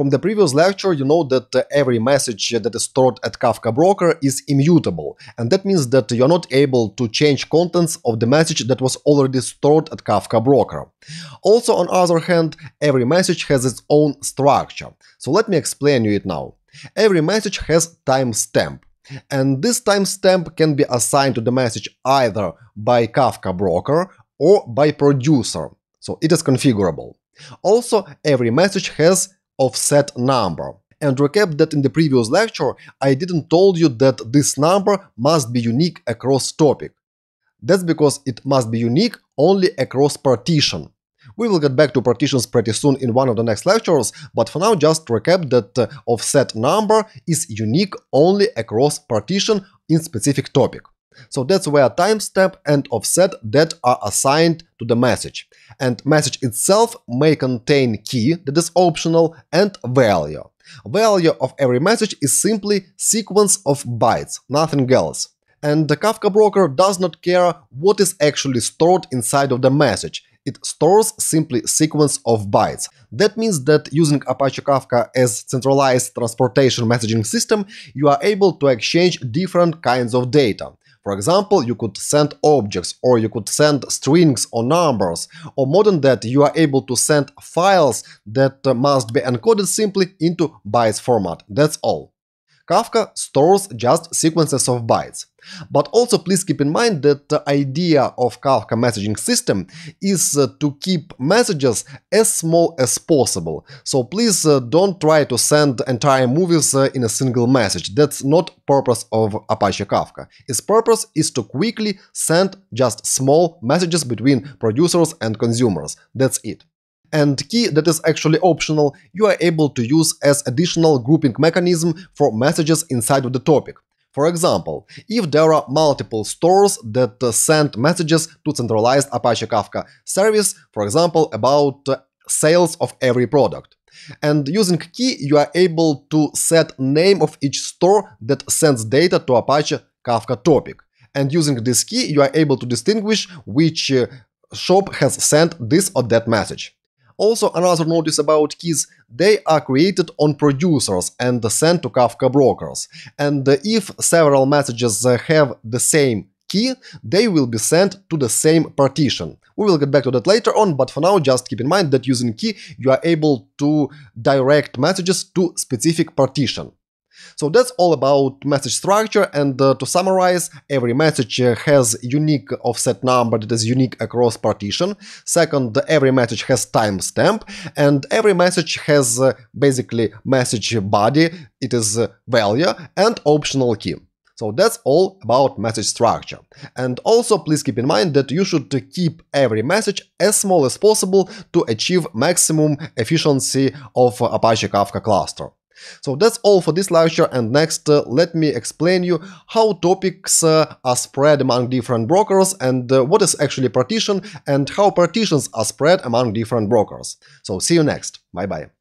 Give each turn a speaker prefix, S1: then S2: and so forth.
S1: From the previous lecture, you know that uh, every message that is stored at Kafka Broker is immutable, and that means that you're not able to change contents of the message that was already stored at Kafka Broker. Also, on other hand, every message has its own structure. So let me explain you it now. Every message has timestamp. And this timestamp can be assigned to the message either by Kafka broker or by producer, so it is configurable. Also, every message has offset number. And recap that in the previous lecture, I didn't told you that this number must be unique across topic. That's because it must be unique only across partition. We will get back to partitions pretty soon in one of the next lectures, but for now just recap that uh, offset number is unique only across partition in specific topic. So that's where timestamp and offset that are assigned to the message. And message itself may contain key that is optional and value. Value of every message is simply sequence of bytes, nothing else. And the Kafka broker does not care what is actually stored inside of the message it stores simply sequence of bytes. That means that using Apache Kafka as centralized transportation messaging system, you are able to exchange different kinds of data. For example, you could send objects, or you could send strings or numbers, or more than that, you are able to send files that must be encoded simply into bytes format. That's all. Kafka stores just sequences of bytes. But also please keep in mind that the idea of Kafka messaging system is uh, to keep messages as small as possible. So please uh, don't try to send entire movies uh, in a single message. That's not purpose of Apache Kafka. Its purpose is to quickly send just small messages between producers and consumers. That's it and key that is actually optional you are able to use as additional grouping mechanism for messages inside of the topic. For example, if there are multiple stores that uh, send messages to centralized Apache Kafka service, for example, about uh, sales of every product. And using key, you are able to set name of each store that sends data to Apache Kafka topic. And using this key, you are able to distinguish which uh, shop has sent this or that message. Also, another notice about keys, they are created on producers and sent to Kafka brokers. And if several messages have the same key, they will be sent to the same partition. We will get back to that later on, but for now just keep in mind that using key you are able to direct messages to specific partition. So that's all about message structure and uh, to summarize, every message uh, has unique offset number that is unique across partition. Second, every message has timestamp and every message has uh, basically message body, it is uh, value and optional key. So that's all about message structure. And also please keep in mind that you should keep every message as small as possible to achieve maximum efficiency of Apache Kafka cluster. So that's all for this lecture and next uh, let me explain you how topics uh, are spread among different brokers and uh, what is actually partition and how partitions are spread among different brokers. So see you next. Bye bye.